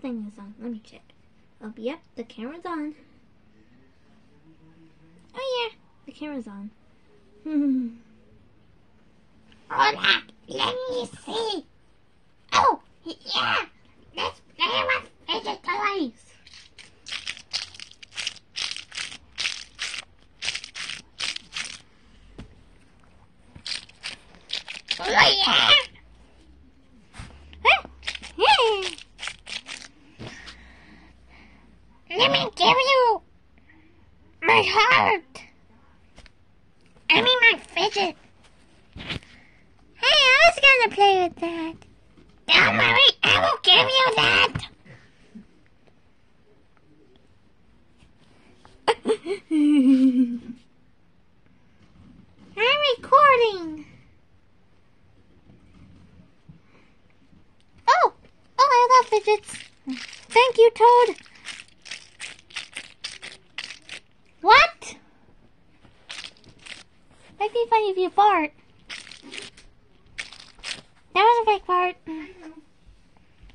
thing is on. Let me check. Oh, yep, the camera's on. Oh yeah, the camera's on. Hmm. Hold up, let me see. Oh, yeah, let's play with fidget toys. Oh, yeah. Let me give you my heart. I mean my fidget. Hey, I was with that. Don't worry, I will give you that. I'm recording. Oh, oh, I love fidgets. Thank you, Toad. Fake.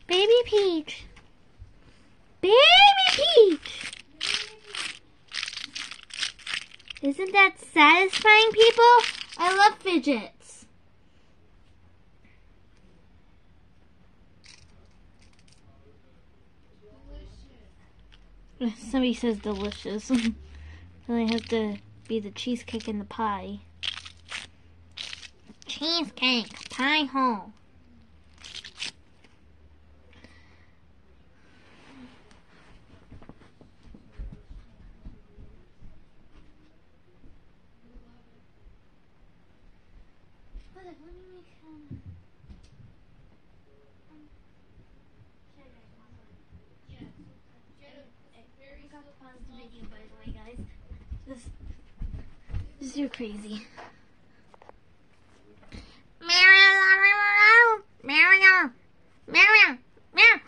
Baby Peach. Baby Peach! Isn't that satisfying, people? I love fidgets. Somebody says delicious. then I have to be the cheesecake and the pie. Cheesecake, pie hole. This is too crazy. Mario, Mario, Mario, Mario.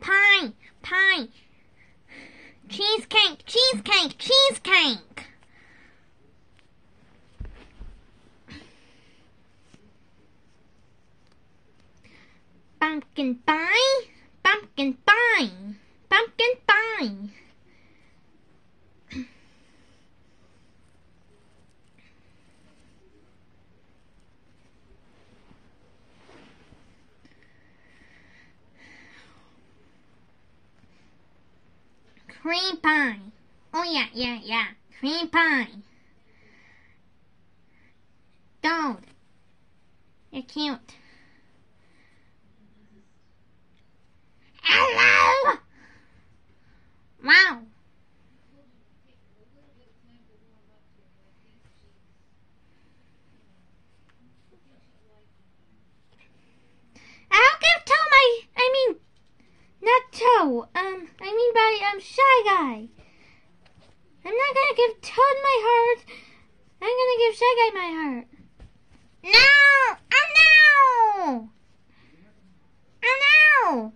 Pie, pie. Cheesecake, cheesecake, cheesecake. Pumpkin pie, pumpkin pie, pumpkin pie. Cream pie. Oh yeah, yeah, yeah. Cream pie. Don't. You're cute. Hello. Wow. I'll give Toe my. I mean, not Toe. Um, I mean by um Shy Guy. I'm not gonna give Toad my heart. I'm gonna give Shy Guy my heart. No! Oh no! Oh no!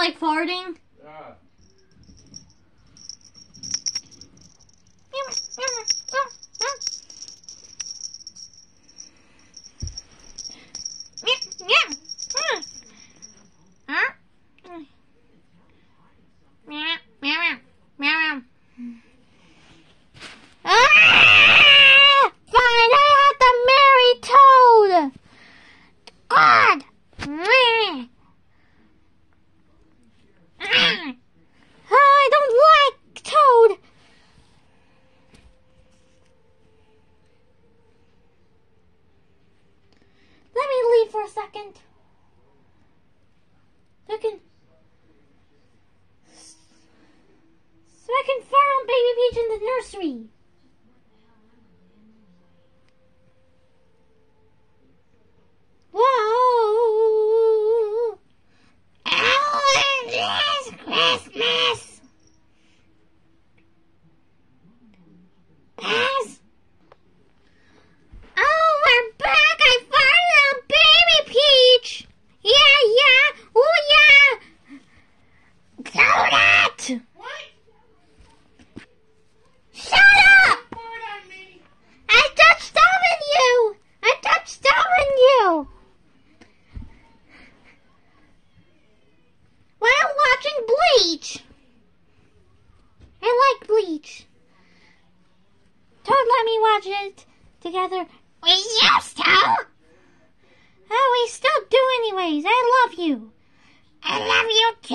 Like farting? Ah. Ah! Fine, I have to marry Toad. God. I don't like Toad. Let me leave for a second. So I can. So I can farm on Baby Peach Bleach. I like Bleach. Toad let me watch it together. We used to. Oh, we still do anyways. I love you. I love you too.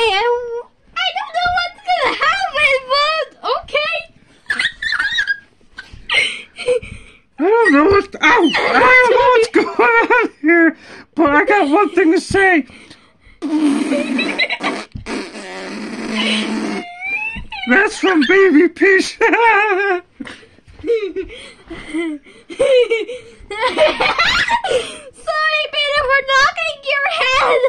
Okay, I, I don't know what's gonna happen, but okay. I don't know what. Ow! I don't know what's going on here, but I got one thing to say. That's from Baby Peach. Sorry, Banner, for knocking your head.